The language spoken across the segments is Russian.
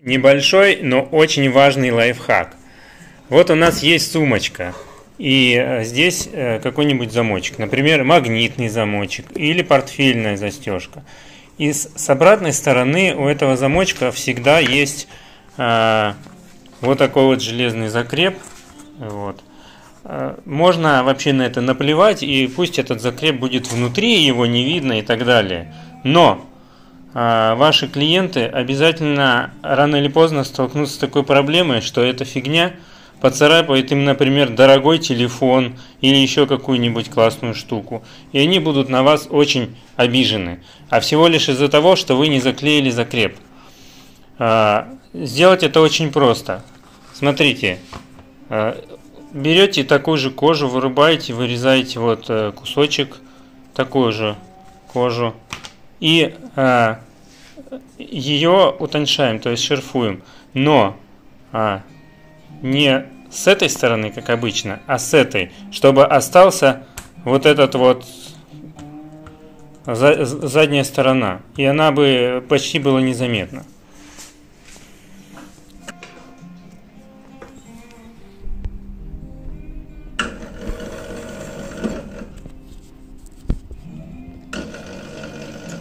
Небольшой, но очень важный лайфхак. Вот у нас есть сумочка, и э, здесь э, какой-нибудь замочек, например, магнитный замочек или портфельная застежка. И с обратной стороны у этого замочка всегда есть э, вот такой вот железный закреп. Вот. Можно вообще на это наплевать, и пусть этот закреп будет внутри, его не видно и так далее. Но ваши клиенты обязательно рано или поздно столкнутся с такой проблемой, что эта фигня поцарапает им, например, дорогой телефон или еще какую-нибудь классную штуку. И они будут на вас очень обижены. А всего лишь из-за того, что вы не заклеили закреп. А, сделать это очень просто. Смотрите, а, берете такую же кожу, вырубаете, вырезаете вот э, кусочек, такую же кожу. И а, ее утончаем, то есть шерфуем. Но а, не с этой стороны, как обычно, а с этой, чтобы остался вот этот вот за, задняя сторона. И она бы почти была незаметна.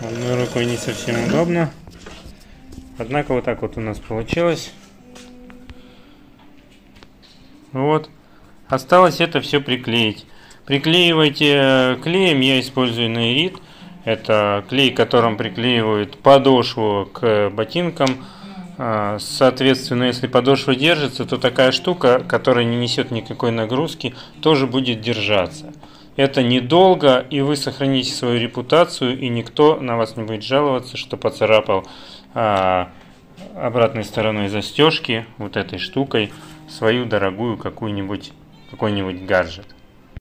Одной рукой не совсем удобно. Однако вот так вот у нас получилось. Вот. Осталось это все приклеить. Приклеивайте э, клеем, я использую наирит. Это клей, которым приклеивают подошву к ботинкам. А, соответственно, если подошва держится, то такая штука, которая не несет никакой нагрузки, тоже будет держаться. Это недолго, и вы сохраните свою репутацию, и никто на вас не будет жаловаться, что поцарапал а, обратной стороной застежки вот этой штукой свою дорогую какую-нибудь какой-нибудь гаджет.